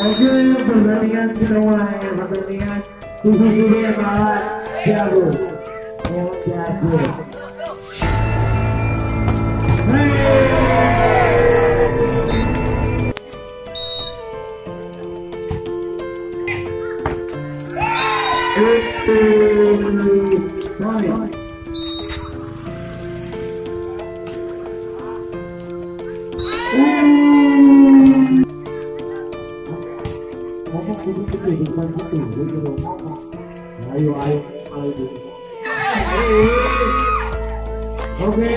Pertandingan tujuh sudah kalah jago, oh jago. Ngomong kudu gitu gue ngomong ayo ayo ayo oke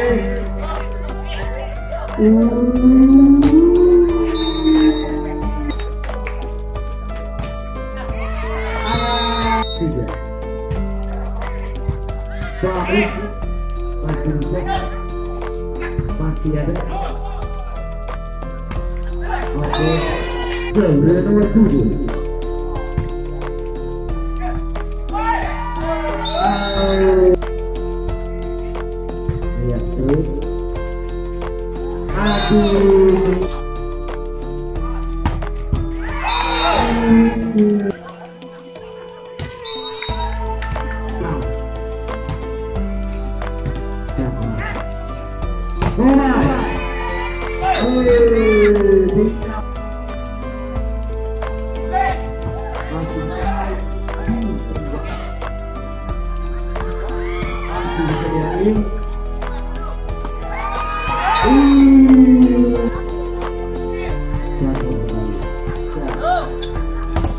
tiga baik masih masih ada oke Segera nomor Iya. Aduh.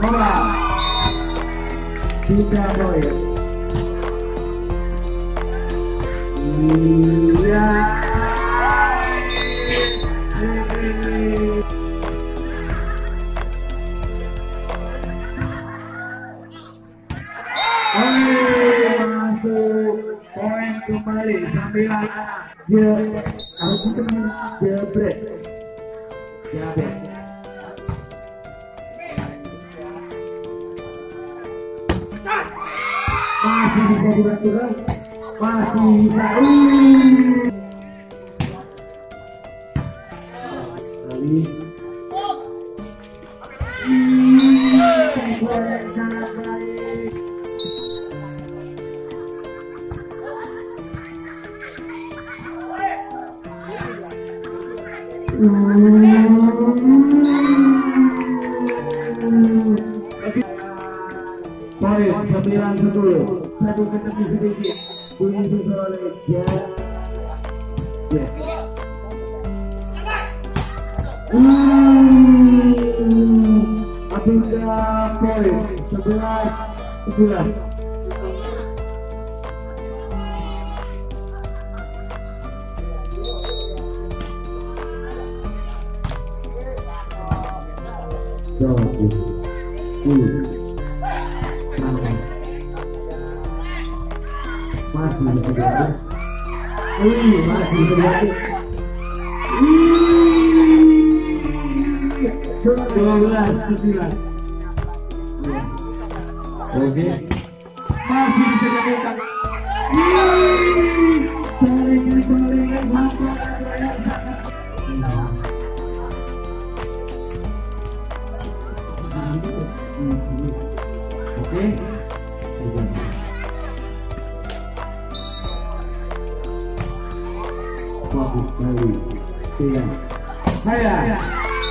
Tiga poin. Iya. Oke, masuk poin kembali sembilan je harus itu jebrek jebrek masih bisa dibantu masih bisa. Abinda poin sebelas sebelas. Hmm. Masih bisa dibantu Wih, masih bisa dibantu dua belas sembilan oke. Masih bisa dilakukan saling saling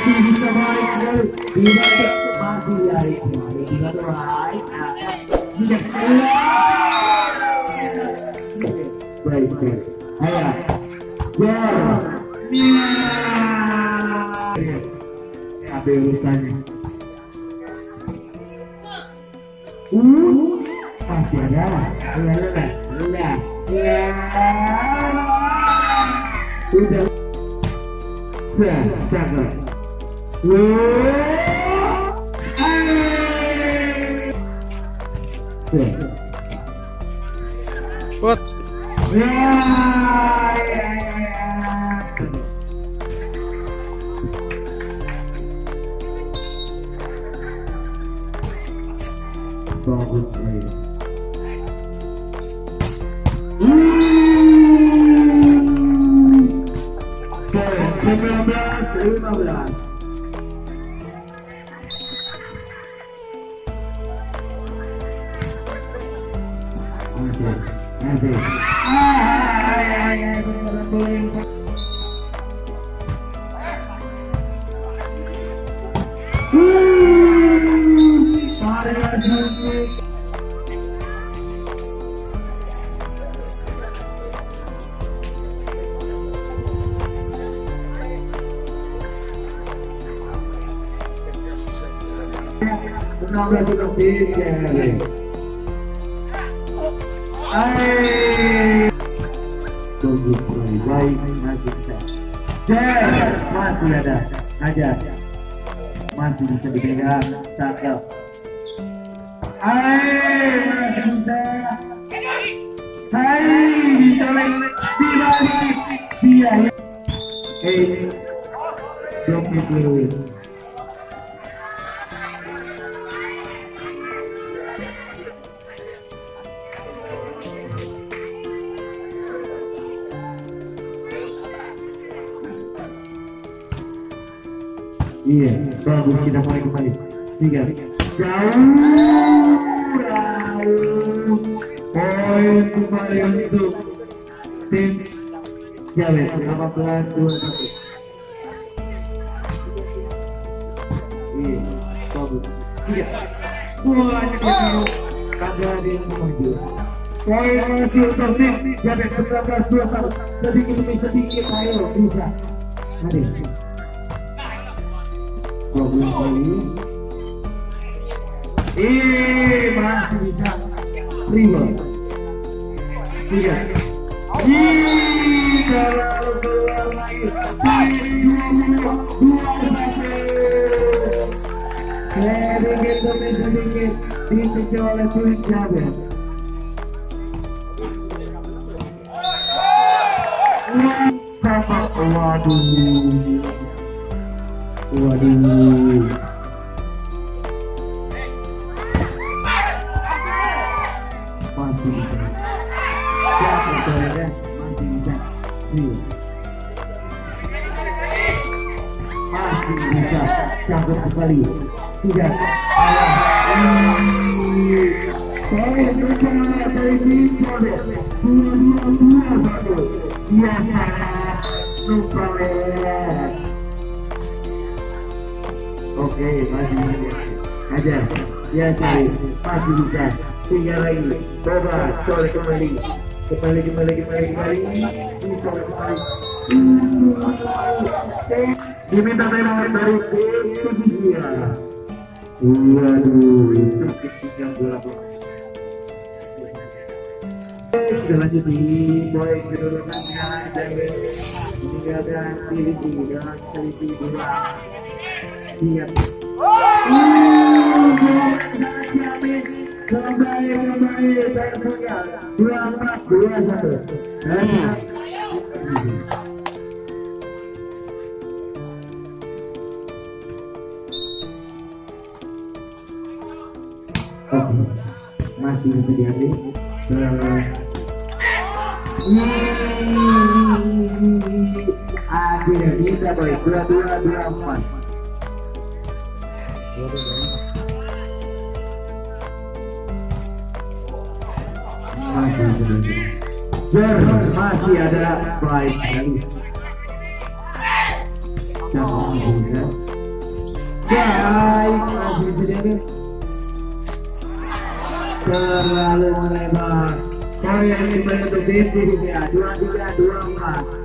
masih bisa tidak masih dari kembali tidak tidak baik baik ayo ya apa urusannya Uh, masih ada. Lelah, lelah, lelah. Sudah. Sudah, cakep. Sudah. What? Ya, ya, ya, ya. Bagus sekali. Hmm. Oke, belas lebih, Hai. Tunggu baik masih ada. Aja. Masih bisa dipegang. Cakep. Hai, bisa. Hai, dibalik dia. Lewis. Iya, bagus kita mulai kembali. Tiga, jauh. Poin tim Jawa 18 21. Iya, bagus. Tiga. Wah, ini baru kagak ada yang maju. Poin masih untuk tim Jawa 19 21. Sedikit demi sedikit, ayo bisa. Mari bagus sekali masih terima tiga keluar lagi dua dua sedikit demi sedikit oleh Waduh, Waduh. Masih bisa. Bisa. Cakep sekali. Sudah. Oke, masih masih. Ajar. Ya, cari. Masih bisa. Tiga lagi. Coba, colek kembali. Kembali, kembali, kembali, kembali. Colek kembali. Diminta memang dari dia. Waduh, itu ketinggian bola bola. Kita lanjut di boy kedudukannya meninggalkan diri selisih bola siap. Dua dua. Oke, masih bisa diambil. Akhirnya kita boy dua dua dua empat. Masih. Jer, masih ada baik sekali. Jangan. Baik, masih. Terlalu melebar. Kembali untuk tim ya. Dua tiga, dua empat.